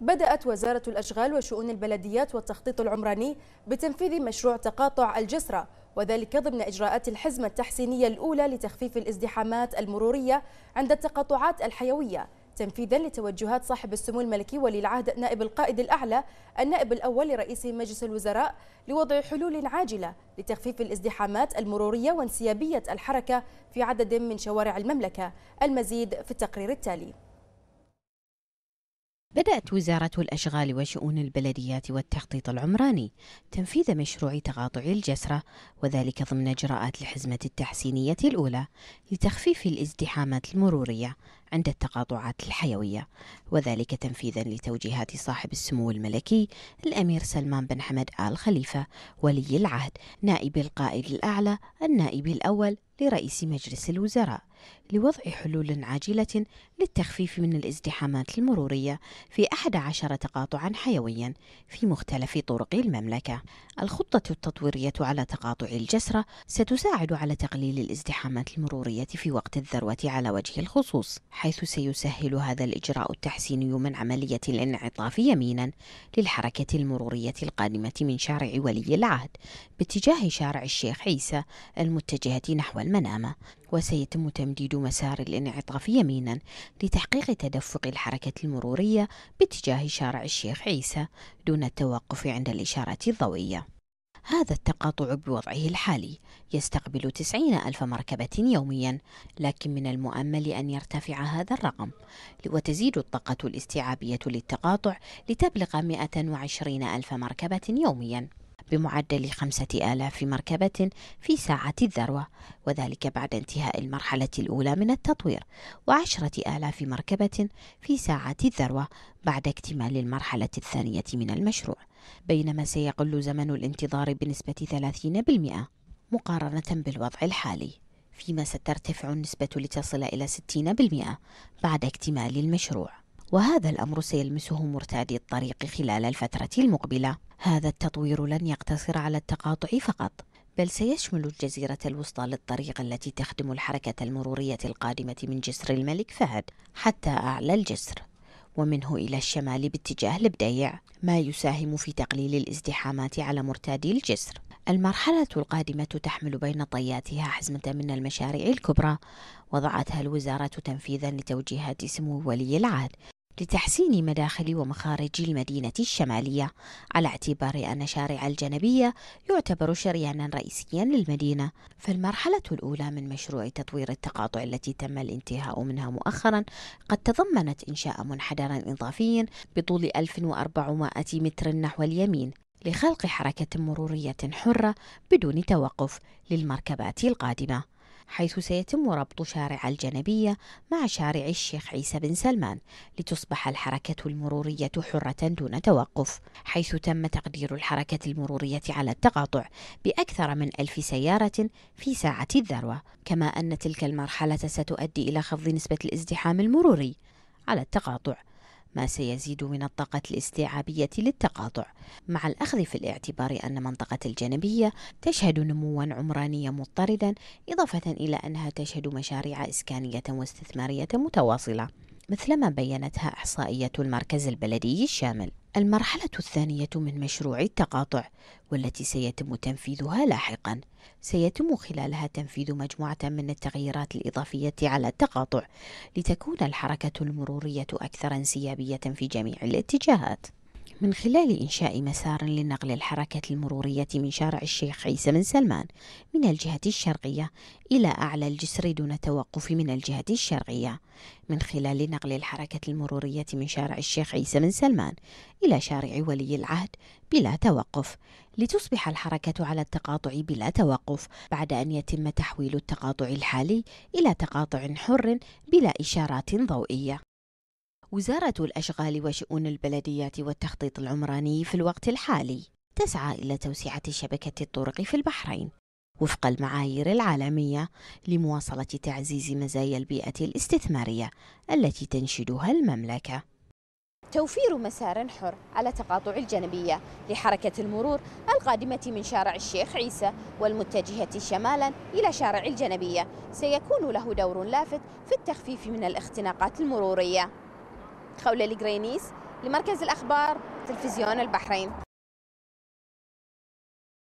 بدأت وزارة الأشغال وشؤون البلديات والتخطيط العمراني بتنفيذ مشروع تقاطع الجسرة وذلك ضمن إجراءات الحزمة التحسينية الأولى لتخفيف الازدحامات المرورية عند التقاطعات الحيوية تنفيذا لتوجهات صاحب السمو الملكي ولي العهد نائب القائد الأعلى النائب الأول لرئيس مجلس الوزراء لوضع حلول عاجلة لتخفيف الازدحامات المرورية وانسيابية الحركة في عدد من شوارع المملكة المزيد في التقرير التالي. بدأت وزارة الأشغال وشؤون البلديات والتخطيط العمراني تنفيذ مشروع تقاطع الجسرة وذلك ضمن إجراءات الحزمة التحسينية الأولى لتخفيف الازدحامات المرورية عند التقاطعات الحيوية وذلك تنفيذا لتوجيهات صاحب السمو الملكي الأمير سلمان بن حمد آل خليفة ولي العهد نائب القائد الأعلى النائب الأول لرئيس مجلس الوزراء لوضع حلول عاجلة للتخفيف من الازدحامات المرورية في أحد عشر تقاطعا حيويا في مختلف طرق المملكة. الخطة التطويرية على تقاطع الجسرة ستساعد على تقليل الازدحامات المرورية في وقت الذروة على وجه الخصوص حيث سيسهل هذا الإجراء التحسيني من عملية الانعطاف يمينا للحركة المرورية القادمة من شارع ولي العهد باتجاه شارع الشيخ عيسى المتجهة نحو المنامة وسيتم تمديد مسار الانعطاف يمينا لتحقيق تدفق الحركة المرورية باتجاه شارع الشيخ عيسى دون التوقف عند الإشارة الضوئية. هذا التقاطع بوضعه الحالي يستقبل تسعين ألف مركبة يوميا لكن من المؤمل أن يرتفع هذا الرقم وتزيد الطاقة الاستيعابية للتقاطع لتبلغ 120 ألف مركبة يوميا. بمعدل خمسة آلاف مركبة في ساعة الذروة وذلك بعد انتهاء المرحلة الأولى من التطوير. وعشرة آلاف مركبة في ساعة الذروة بعد اكتمال المرحلة الثانية من المشروع بينما سيقل زمن الانتظار بنسبة 30% مقارنة بالوضع الحالي فيما سترتفع النسبة لتصل إلى 60% بعد اكتمال المشروع. وهذا الأمر سيلمسه مرتادي الطريق خلال الفترة المقبلة. هذا التطوير لن يقتصر على التقاطع فقط بل سيشمل الجزيرة الوسطى للطريق التي تخدم الحركة المرورية القادمة من جسر الملك فهد حتى أعلى الجسر ومنه إلى الشمال باتجاه البديع ما يساهم في تقليل الازدحامات على مرتادي الجسر. المرحلة القادمة تحمل بين طياتها حزمة من المشاريع الكبرى وضعتها الوزارة تنفيذا لتوجيهات سمو ولي العهد. لتحسين مداخل ومخارج المدينة الشمالية على اعتبار أن شارع الجنبية يعتبر شريانا رئيسيا للمدينة. فالمرحلة الأولى من مشروع تطوير التقاطع التي تم الانتهاء منها مؤخرا قد تضمنت إنشاء منحدر إضافي بطول 1400 متر نحو اليمين لخلق حركة مرورية حرة بدون توقف للمركبات القادمة. حيث سيتم ربط شارع الجنبية مع شارع الشيخ عيسى بن سلمان لتصبح الحركة المرورية حرة دون توقف حيث تم تقدير الحركة المرورية على التقاطع بأكثر من ألف سيارة في ساعة الذروة كما أن تلك المرحلة ستؤدي إلى خفض نسبة الازدحام المروري على التقاطع. ما سيزيد من الطاقة الاستيعابية للتقاطع. مع الأخذ في الاعتبار أن منطقة الجنبية تشهد نموا عمرانيا مضطردا إضافة إلى أنها تشهد مشاريع إسكانية واستثمارية متواصلة. مثلما بينتها إحصائية المركز البلدي الشامل المرحلة الثانية من مشروع التقاطع والتي سيتم تنفيذها لاحقا. سيتم خلالها تنفيذ مجموعة من التغييرات الإضافية على التقاطع لتكون الحركة المرورية أكثر انسيابية في جميع الاتجاهات. من خلال إنشاء مسار لنقل الحركة المرورية من شارع الشيخ عيسى بن سلمان من الجهة الشرقية إلى أعلى الجسر دون توقف من الجهة الشرقية من خلال نقل الحركة المرورية من شارع الشيخ عيسى بن سلمان إلى شارع ولي العهد بلا توقف لتصبح الحركة على التقاطع بلا توقف بعد أن يتم تحويل التقاطع الحالي إلى تقاطع حر بلا إشارات ضوئية. وزارة الأشغال وشؤون البلديات والتخطيط العمراني في الوقت الحالي تسعى إلى توسعة شبكة الطرق في البحرين وفق المعايير العالمية لمواصلة تعزيز مزايا البيئة الاستثمارية التي تنشدها المملكة. توفير مسار حر على تقاطع الجنبية لحركة المرور القادمة من شارع الشيخ عيسى والمتجهة شمالا إلى شارع الجنبية سيكون له دور لافت في التخفيف من الاختناقات المرورية. خولة الجرينيس لمركز الأخبار تلفزيون البحرين.